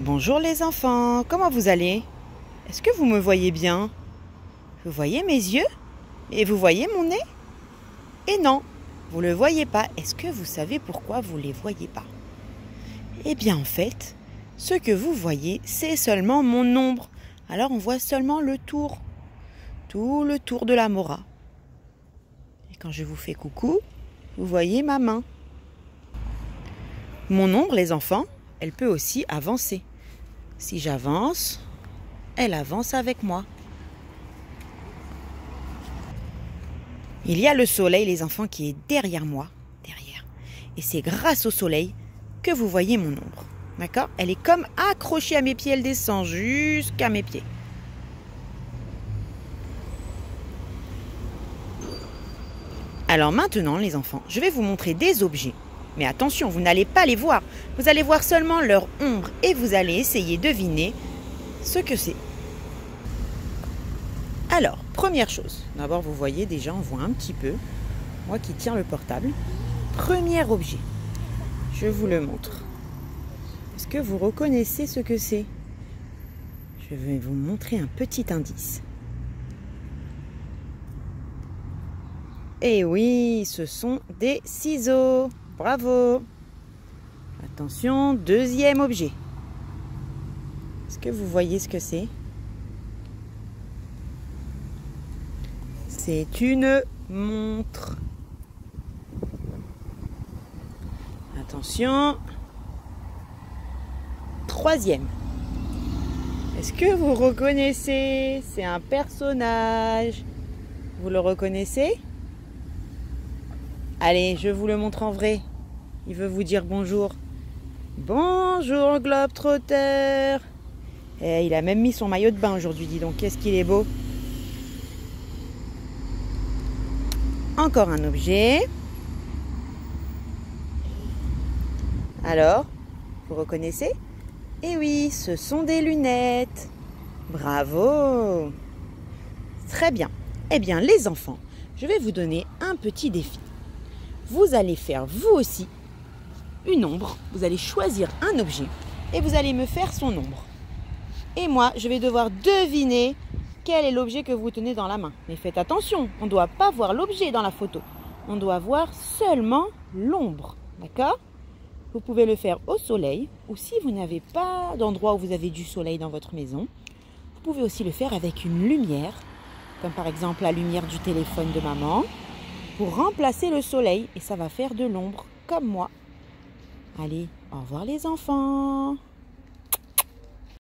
Bonjour les enfants, comment vous allez? Est-ce que vous me voyez bien? Vous voyez mes yeux? Et vous voyez mon nez? Et non, vous ne le voyez pas. Est-ce que vous savez pourquoi vous ne les voyez pas? Eh bien en fait, ce que vous voyez, c'est seulement mon ombre. Alors on voit seulement le tour. Tout le tour de la mora. Et quand je vous fais coucou, vous voyez ma main. Mon ombre, les enfants, elle peut aussi avancer. Si j'avance, elle avance avec moi. Il y a le soleil, les enfants, qui est derrière moi, derrière. Et c'est grâce au soleil que vous voyez mon ombre. D'accord? Elle est comme accrochée à mes pieds, elle descend jusqu'à mes pieds. Alors maintenant, les enfants, je vais vous montrer des objets mais attention, vous n'allez pas les voir. Vous allez voir seulement leur ombre et vous allez essayer de deviner ce que c'est. Alors, première chose. D'abord, vous voyez déjà, on voit un petit peu. Moi qui tiens le portable. Premier objet. Je vous le montre. Est-ce que vous reconnaissez ce que c'est? Je vais vous montrer un petit indice. Et eh oui, ce sont des ciseaux. Bravo Attention, deuxième objet. Est-ce que vous voyez ce que c'est? C'est une montre. Attention. Troisième. Est-ce que vous reconnaissez? C'est un personnage. Vous le reconnaissez? Allez, je vous le montre en vrai. Il veut vous dire bonjour. Bonjour Globetrotter. Eh, il a même mis son maillot de bain aujourd'hui, dis donc. Qu'est-ce qu'il est beau. Encore un objet. Alors, vous reconnaissez? Eh oui, ce sont des lunettes. Bravo Très bien. Eh bien, les enfants, je vais vous donner un petit défi vous allez faire vous aussi une ombre. Vous allez choisir un objet et vous allez me faire son ombre. Et moi, je vais devoir deviner quel est l'objet que vous tenez dans la main. Mais faites attention, on ne doit pas voir l'objet dans la photo. On doit voir seulement l'ombre. D'accord? Vous pouvez le faire au soleil ou si vous n'avez pas d'endroit où vous avez du soleil dans votre maison, vous pouvez aussi le faire avec une lumière, comme par exemple la lumière du téléphone de maman pour remplacer le soleil et ça va faire de l'ombre comme moi. Allez, au revoir les enfants